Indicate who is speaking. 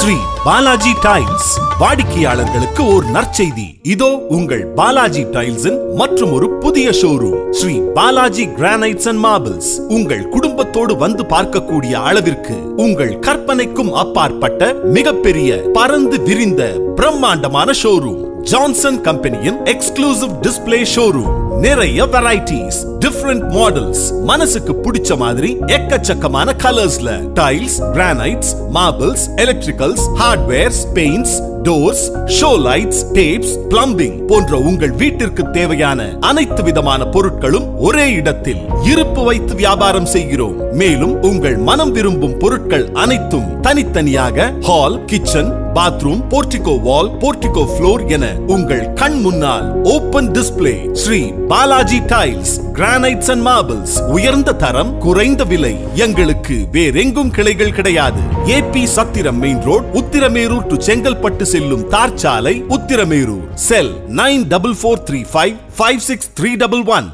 Speaker 1: Sri Balaji tiles. வாடிக்கையாளர்களுக்கு ஒரு நற்செய்தி. இதோ உங்கள் பாலாஜி டைல்ஸின் மற்றும் ஒரு புதிய showroom Sri Balaji granites and marbles உங்கள் குடும்பத்தோடு வந்து பார்க்கக்கூடிய அளவிற்கு உங்கள் கற்பனைக்கும் அப்பாற்பட்ட மிகப்பெரிய பறந்து விரிந்த பிரம்மாண்டமான ஷோரூம் ஜான்சன் கம்பெனியின் எக்ஸ்க்ளூசிவ் டிஸ்பிளே ஷோரூம் நிறைய வெரைட்டிஸ் டிஃப்ரெண்ட் மாடல்ஸ் மனசுக்கு பிடிச்ச மாதிரி எக்கச்சக்கமான கலர்ஸ்ல tiles granites marbles electricals hardwares paints doors show lights taps plumbing போன்ற உங்கள் வீட்டிற்கு தேவையான அனைத்து விதமான பொருட்களும் ஒரே இடத்தில் இருப்பு வைத்து வியாபாரம் செய்கிறோம். மேலும் உங்கள் மனம் விரும்பும் பொருட்கள் அனைத்தும் தனித்தனியாக hall kitchen bathroom portico wall portico floor என உங்கள் கண் முன்னால் open display Sri Balaji tiles granites and marbles உயர்ந்த தரம் குறைந்த விலை. எங்களுக்கு வேறெங்கும் கிளைகள் கிடையாது. AB Chathiram main road Uthiramerur to Chengalpattu செல்லும் தார் சாலை Uthiramerur. Cell nine double four three five five six three double one